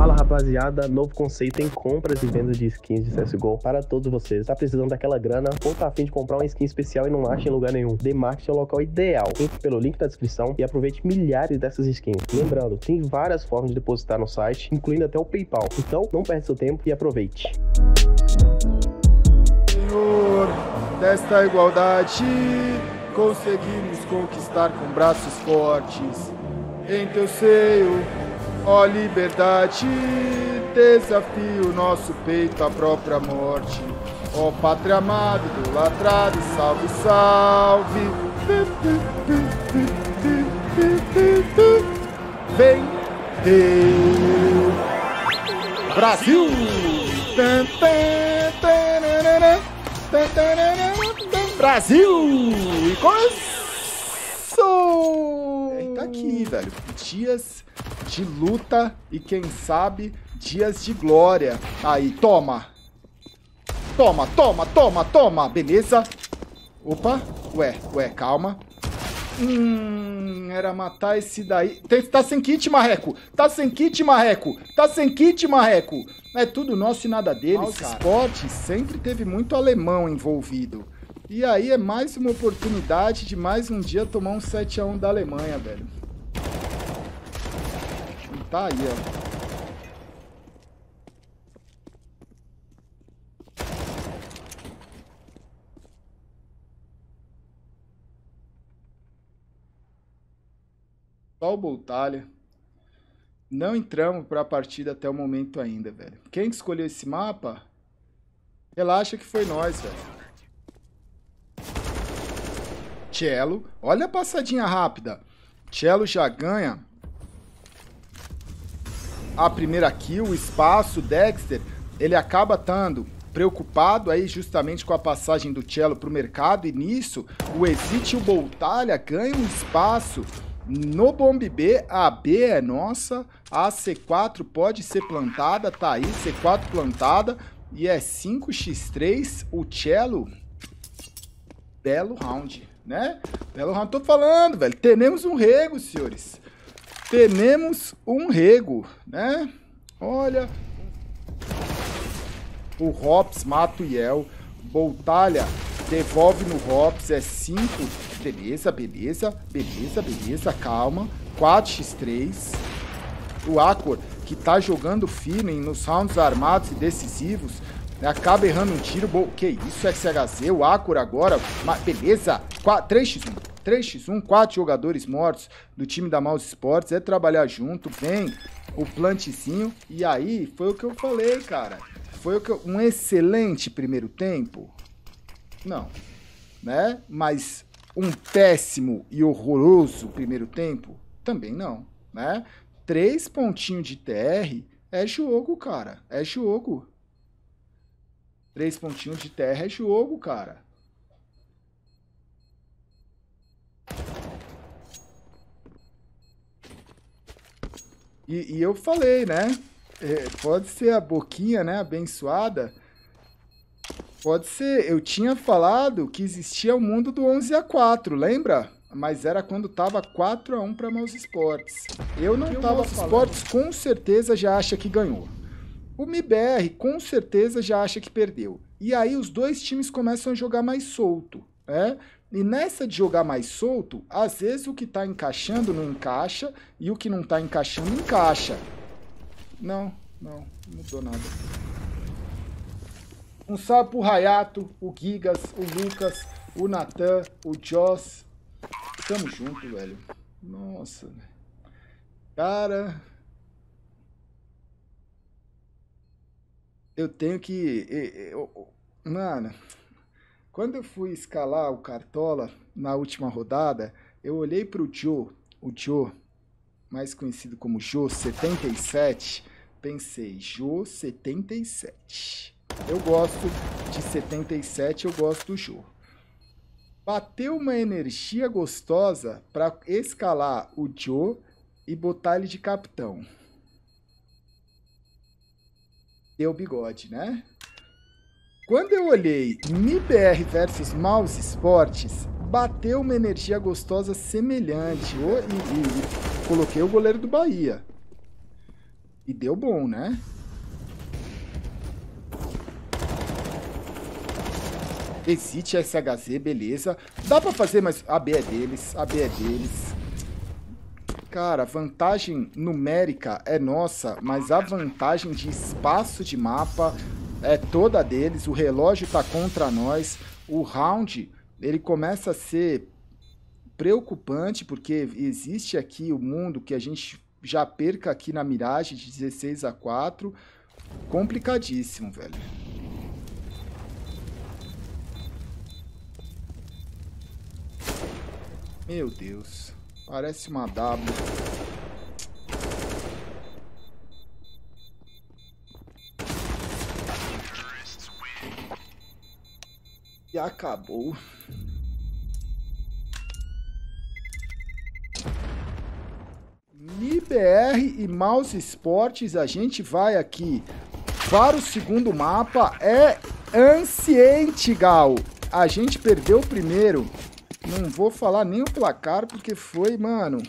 Fala rapaziada, novo conceito em compras e vendas de skins de CSGO para todos vocês. Tá precisando daquela grana ou tá afim de comprar uma skin especial e não acha em lugar nenhum? The Market é o local ideal. Entre pelo link da descrição e aproveite milhares dessas skins. Lembrando, tem várias formas de depositar no site, incluindo até o PayPal. Então, não perde seu tempo e aproveite. Senhor, desta igualdade conseguimos conquistar com braços fortes. Em teu seio, ó liberdade, desafio nosso peito à própria morte. Ó pátria amada, idolatrada, salve, salve. Vem, Deus. Brasil! Brasil! E com isso! Tá aqui, velho. Dias de luta e quem sabe dias de glória. Aí, toma! Toma, toma, toma, toma! Beleza? Opa! Ué, ué, calma. Hum, era matar esse daí. Tem, tá sem kit, Marreco. Tá sem kit, Marreco. Tá sem kit, Marreco. É tudo nosso e nada deles, Nossa, cara. esporte sempre teve muito alemão envolvido. E aí é mais uma oportunidade de mais um dia tomar um 7x1 da Alemanha, velho. Tá aí, ó. Só o Boltalha. Não entramos para a partida até o momento ainda, velho. Quem escolheu esse mapa, relaxa que foi nós, velho. Cello, olha a passadinha rápida. Cello já ganha a primeira kill, o espaço, Dexter, ele acaba estando preocupado aí justamente com a passagem do Cello para o mercado e nisso o Exit e o Boltalha ganham espaço no Bomb B, a B é nossa, a C4 pode ser plantada, tá aí, C4 plantada, e é 5x3, o Cello, belo round, né? Belo round, tô falando, velho, temos um rego, senhores, temos um rego, né? Olha, o Hops mata o Yel, Boltalha devolve no Hops, é 5 Beleza, beleza, beleza, beleza, calma. 4x3. O Acor, que tá jogando firme nos rounds armados e decisivos, né, acaba errando um tiro. Bo que isso, SHZ, o Acor agora. Beleza, 3x1. 3x1, 4 jogadores mortos do time da Mouse Sports. É trabalhar junto, vem o plantezinho. E aí, foi o que eu falei, cara. Foi o que eu... um excelente primeiro tempo? Não, né? Mas um péssimo e horroroso primeiro tempo? Também não, né? Três pontinhos de TR é jogo, cara. É jogo. Três pontinhos de TR é jogo, cara. E, e eu falei, né? É, pode ser a boquinha, né? Abençoada Pode ser. Eu tinha falado que existia o mundo do 11 a 4, lembra? Mas era quando tava 4 a 1 para Mouse Sports. Eu não que tava Sports com certeza já acha que ganhou. O MIBR com certeza já acha que perdeu. E aí os dois times começam a jogar mais solto, né? E nessa de jogar mais solto, às vezes o que tá encaixando não encaixa e o que não tá encaixando encaixa. Não, não, não mudou nada. Um salve pro Rayato, o Gigas, o Lucas, o Natan, o Joss. Tamo junto, velho. Nossa. Cara. Eu tenho que. Mano. Quando eu fui escalar o Cartola na última rodada, eu olhei pro Joe, o Joe, mais conhecido como Joe 77, pensei, Joe 77. Eu gosto de 77, eu gosto do Jô. Bateu uma energia gostosa para escalar o Joe e botar ele de capitão. Deu bigode, né? Quando eu olhei MIBR versus Mouse Esportes, bateu uma energia gostosa semelhante. E, e, coloquei o goleiro do Bahia. E deu bom, né? Existe SHZ, beleza. Dá pra fazer, mas a B é deles, a B é deles. Cara, vantagem numérica é nossa, mas a vantagem de espaço de mapa é toda deles. O relógio tá contra nós. O round, ele começa a ser preocupante, porque existe aqui o mundo que a gente já perca aqui na miragem de 16 a 4. Complicadíssimo, velho. Meu Deus. Parece uma W. E acabou. MIBR e Mouse Esportes, a gente vai aqui para o segundo mapa. É Anciente, Gal. A gente perdeu o primeiro. Não vou falar nem o placar, porque foi, mano...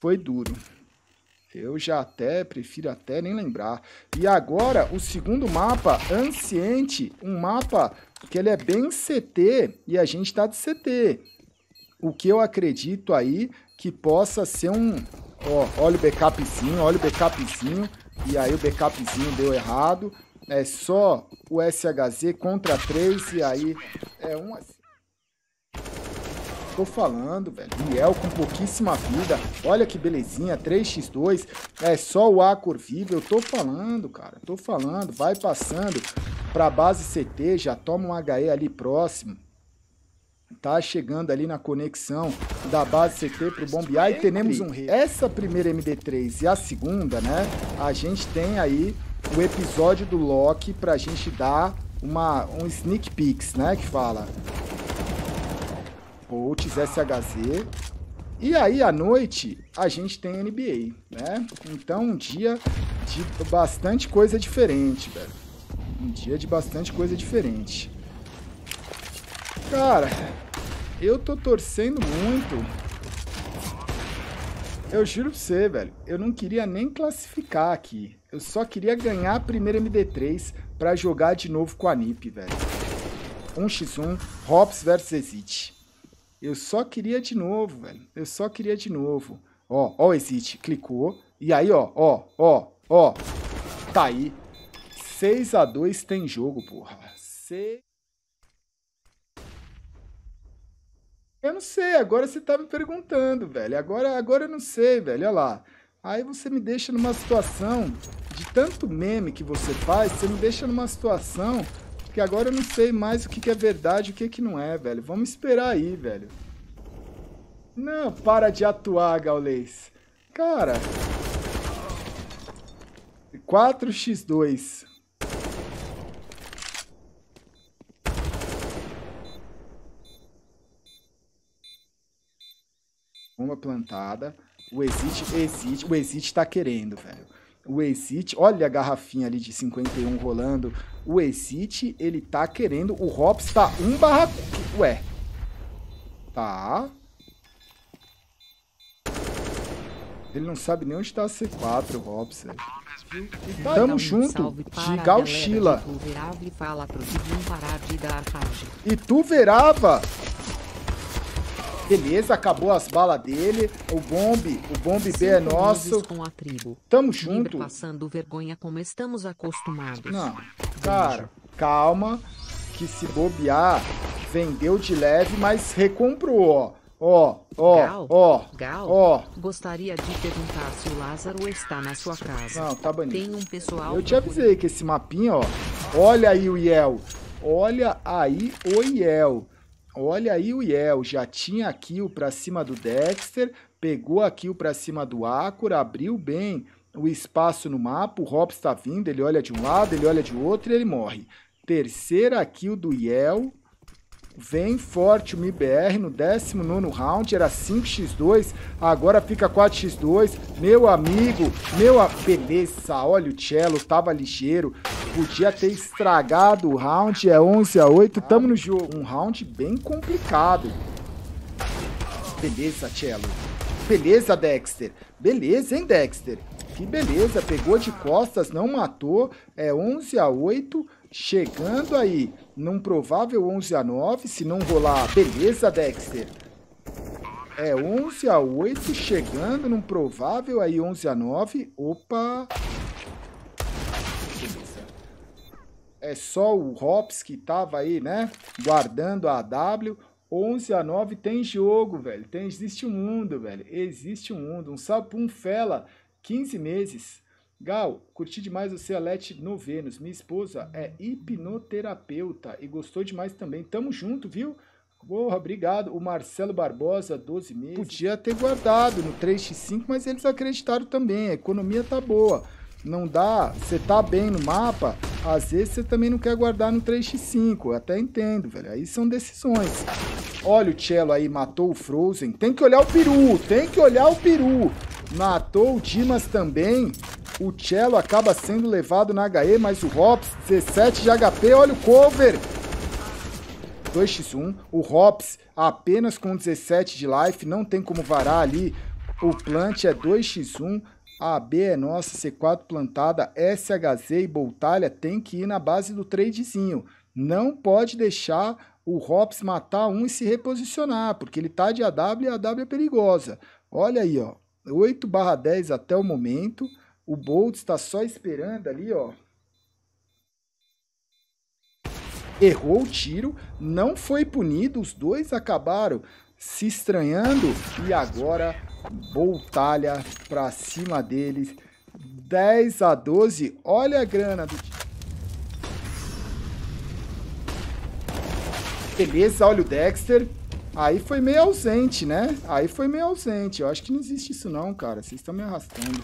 Foi duro. Eu já até, prefiro até nem lembrar. E agora, o segundo mapa, Anciente, um mapa que ele é bem CT e a gente tá de CT. O que eu acredito aí que possa ser um... Ó, olha o backupzinho, olha o backupzinho. E aí o backupzinho deu errado. É só o SHZ contra 3 e aí é um. Tô falando, velho. Liel com pouquíssima vida. Olha que belezinha. 3x2. É só o A cor vivo. Eu tô falando, cara. Tô falando. Vai passando pra base CT. Já toma um HE ali próximo. Tá chegando ali na conexão da base CT pro bombear. E temos um rei. Essa primeira MD3 e a segunda, né? A gente tem aí o episódio do Loki pra gente dar uma, um sneak peeks, né? Que fala. Colts, SHZ. E aí, à noite, a gente tem NBA, né? Então, um dia de bastante coisa diferente, velho. Um dia de bastante coisa diferente. Cara, eu tô torcendo muito. Eu juro pra você, velho. Eu não queria nem classificar aqui. Eu só queria ganhar a primeira MD3 pra jogar de novo com a NiP, velho. 1x1, Hops versus Exit. Eu só queria de novo, velho. Eu só queria de novo. Ó, ó o exit. Clicou. E aí, ó, ó, ó, ó. Tá aí. 6 a 2 tem jogo, porra. 6... Eu não sei, agora você tá me perguntando, velho. Agora, agora eu não sei, velho. Olha lá. Aí você me deixa numa situação de tanto meme que você faz, você me deixa numa situação porque agora eu não sei mais o que, que é verdade e o que, que não é, velho. Vamos esperar aí, velho. Não, para de atuar, Gaulês. Cara. 4x2. Uma plantada. O exit, exit, o exit tá querendo, velho o Exit, olha a garrafinha ali de 51 rolando. O Exit, ele tá querendo, o Hops tá 1 barra... Ué. Tá. Ele não sabe nem onde tá a C4, o Hops, velho. Tamo junto, de Gauchila. E tu verava Beleza, acabou as balas dele. O bombe, o bombe B é nosso. Com a tribo. Tamo junto. passando vergonha como estamos acostumados. Não, cara, calma. Que se bobear, vendeu de leve, mas recomprou, ó. Ó, ó, ó, ó. Gostaria de perguntar se o Lázaro está na sua casa. Não, tá banido. Tem um pessoal... Eu te avisei que esse mapinha, ó. Olha aí o Yel. Olha aí o Yel. Olha aí o Yel, já tinha a kill para cima do Dexter, pegou a kill para cima do Acura, abriu bem o espaço no mapa, o Hobbs está vindo, ele olha de um lado, ele olha de outro e ele morre. Terceira kill do Yel, Vem forte o MIBR no 19 round, era 5x2, agora fica 4x2. Meu amigo, meu... A... Beleza, olha o Cello, tava ligeiro. Podia ter estragado o round, é 11 a 8, tamo no jogo. Um round bem complicado. Beleza, Cello. Beleza, Dexter. Beleza, hein, Dexter? Que beleza, pegou de costas, não matou. É 11 a 8, chegando aí num provável 11 a 9, se não rolar. Beleza, Dexter. É 11 a 8, chegando num provável aí 11 a 9. Opa! É só o Hops que tava aí, né? Guardando a AW. 11 a 9 tem jogo, velho. Tem, existe um mundo, velho. Existe um mundo. Um salve pra um fela. 15 meses. Gal, curti demais você, Alete Novenos. Minha esposa é hipnoterapeuta e gostou demais também. Tamo junto, viu? Porra, obrigado. O Marcelo Barbosa, 12 meses. Podia ter guardado no 3x5, mas eles acreditaram também. A economia tá boa. Não dá, você tá bem no mapa, às vezes você também não quer guardar no 3x5. Eu até entendo, velho. Aí são decisões. Olha o Cello aí, matou o Frozen. Tem que olhar o peru, tem que olhar o peru. Matou o Dimas também. O Cello acaba sendo levado na HE, mas o Hops, 17 de HP. Olha o cover. 2x1. O Hops apenas com 17 de life. Não tem como varar ali. O plant é 2x1. A B é nossa, C4 plantada, SHZ e Boltalha tem que ir na base do tradezinho. Não pode deixar o Hops matar um e se reposicionar, porque ele tá de AW e a AW é perigosa. Olha aí, ó. 8 barra 10 até o momento. O Bolt está só esperando ali, ó. Errou o tiro, não foi punido, os dois acabaram se estranhando e agora Boltalha pra cima deles. 10 a 12, olha a grana do Beleza, olha o Dexter. Aí foi meio ausente, né? Aí foi meio ausente. Eu acho que não existe isso não, cara. Vocês estão me arrastando.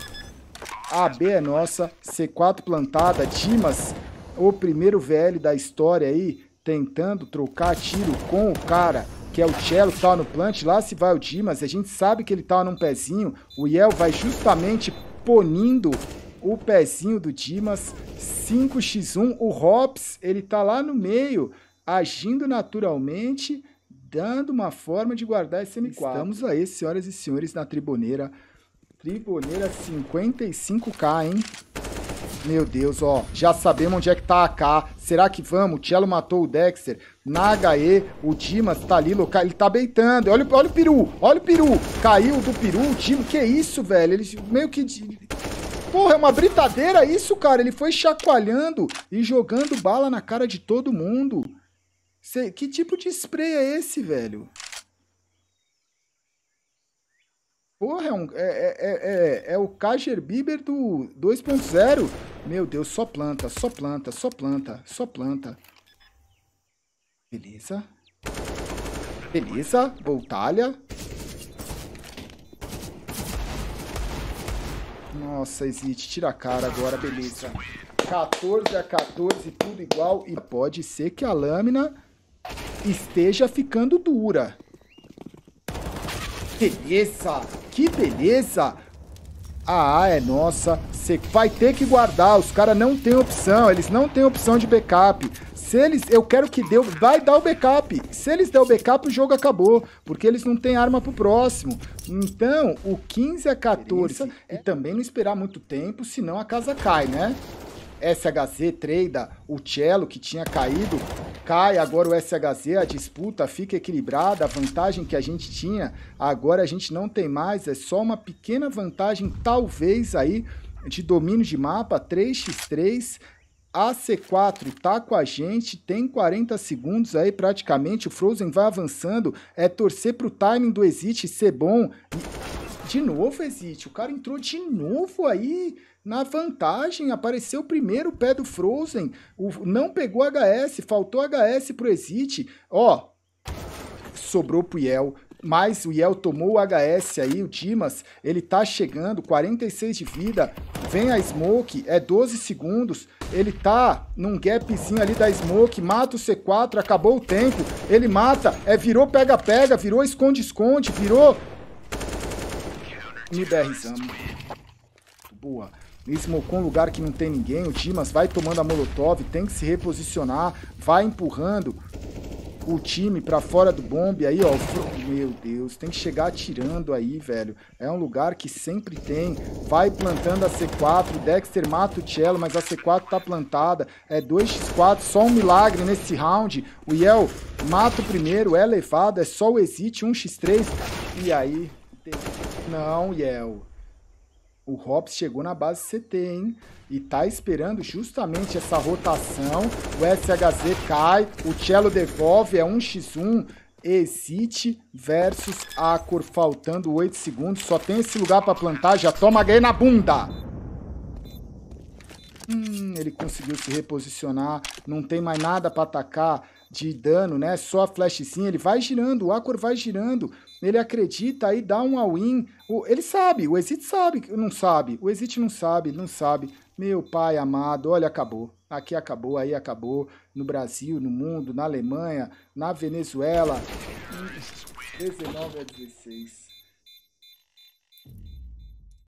A B é nossa. C4 plantada. Dimas, o primeiro VL da história aí, tentando trocar tiro com o cara que é o Cello, que tá no plant. Lá se vai o Dimas. A gente sabe que ele tá num pezinho. O Yel vai justamente ponindo o pezinho do Dimas. 5x1. O Hops, ele tá lá no meio agindo naturalmente, dando uma forma de guardar esse M4. Estamos aí, senhoras e senhores, na Triboneira. Triboneira 55k, hein? Meu Deus, ó, já sabemos onde é que tá a K. Será que vamos? O Cello matou o Dexter. Na HE, o Dimas tá ali, local, ele tá beitando. Olha, olha o peru, olha o peru. Caiu do peru, o Dimas. Que isso, velho? Ele meio que... Porra, é uma britadeira isso, cara. Ele foi chacoalhando e jogando bala na cara de todo mundo. Cê, que tipo de spray é esse, velho? Porra, é, um, é, é, é, é o Kajer Bieber do 2.0. Meu Deus, só planta, só planta, só planta, só planta. Beleza. Beleza, voltalha. Nossa, Exit, tira a cara agora, beleza. 14 a 14, tudo igual. E pode ser que a lâmina esteja ficando dura. Beleza! Que beleza! A A é nossa. Você vai ter que guardar. Os caras não têm opção. Eles não têm opção de backup. Se eles, eu quero que deu, vai dar o backup. Se eles der o backup, o jogo acabou, porque eles não têm arma pro próximo. Então, o 15 a 14 e também não esperar muito tempo, senão a casa cai, né? SHZ Treida, o Cello que tinha caído, cai agora o SHZ, a disputa fica equilibrada, a vantagem que a gente tinha, agora a gente não tem mais, é só uma pequena vantagem, talvez aí, de domínio de mapa, 3x3, a C4 tá com a gente, tem 40 segundos aí praticamente, o Frozen vai avançando, é torcer pro timing do Exit ser bom. De novo, Exit, o cara entrou de novo aí na vantagem, apareceu primeiro o pé do Frozen, o, não pegou HS, faltou HS pro Exit, ó, sobrou pro Yel, mas o Yel tomou o HS aí, o Dimas, ele tá chegando, 46 de vida, vem a Smoke, é 12 segundos, ele tá num gapzinho ali da Smoke, mata o C4, acabou o tempo, ele mata, é virou pega-pega, virou esconde-esconde, virou... MBRzamos. Boa. Smocou um lugar que não tem ninguém, o Dimas vai tomando a molotov, tem que se reposicionar, vai empurrando. o time pra fora do bombe aí, ó. Meu Deus, tem que chegar atirando aí, velho. É um lugar que sempre tem. Vai plantando a C4, Dexter mata o Cello, mas a C4 tá plantada. É 2x4, só um milagre nesse round. O Yel mata o primeiro, é levado, é só o Exit, 1x3. E aí... Não, Yel. O Hobbs chegou na base CT, hein? E tá esperando justamente essa rotação. O SHZ cai, o Cello devolve, é 1x1. Exit versus Acor, faltando 8 segundos. Só tem esse lugar para plantar, já toma ganho na bunda. Hum, ele conseguiu se reposicionar, não tem mais nada para atacar de dano, né? Só a flashzinha, ele vai girando, o Acor vai girando, ele acredita aí, dá um all-in. Ele sabe, o Exit sabe, não sabe, o Exit não sabe, não sabe. Meu pai amado, olha, acabou. Aqui acabou, aí acabou. No Brasil, no mundo, na Alemanha, na Venezuela. 19 a 16.